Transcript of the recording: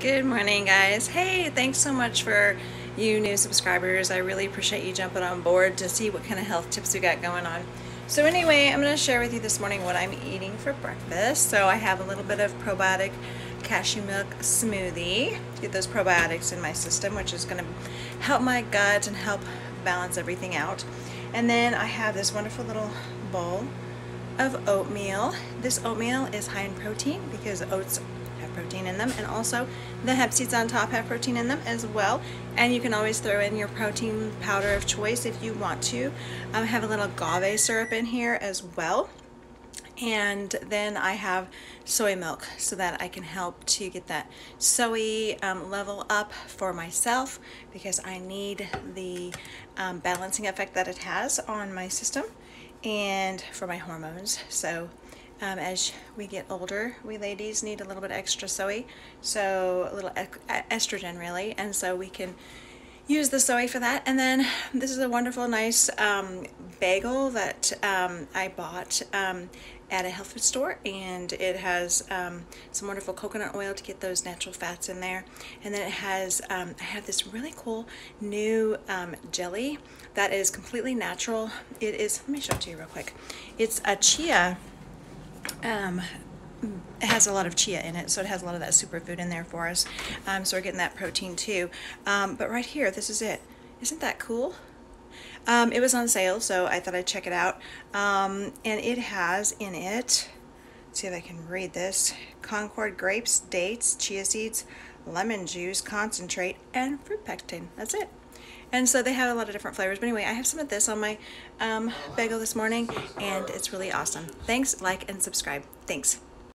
Good morning, guys. Hey, thanks so much for you new subscribers. I really appreciate you jumping on board to see what kind of health tips we got going on. So anyway, I'm going to share with you this morning what I'm eating for breakfast. So I have a little bit of probiotic cashew milk smoothie to get those probiotics in my system, which is going to help my gut and help balance everything out. And then I have this wonderful little bowl of oatmeal. This oatmeal is high in protein because oats have protein in them and also the hemp seeds on top have protein in them as well and you can always throw in your protein powder of choice if you want to. I have a little agave syrup in here as well and then I have soy milk so that I can help to get that soy um, level up for myself because I need the um, balancing effect that it has on my system and for my hormones. So um, as we get older, we ladies need a little bit extra soy, so a little estrogen really, and so we can use the soy for that. And then this is a wonderful, nice um, bagel that um, I bought um, at a health food store, and it has um, some wonderful coconut oil to get those natural fats in there. And then it has, um, I have this really cool new um, jelly that is completely natural. It is, let me show it to you real quick. It's a chia um, it has a lot of chia in it, so it has a lot of that superfood in there for us. Um, so we're getting that protein too. Um, but right here, this is it. Isn't that cool? Um, it was on sale, so I thought I'd check it out. Um, and it has in it, see if I can read this, Concord grapes, dates, chia seeds, lemon juice, concentrate, and fruit pectin. That's it. And so they have a lot of different flavors. But anyway, I have some of this on my um, bagel this morning, and it's really awesome. Thanks, like, and subscribe. Thanks.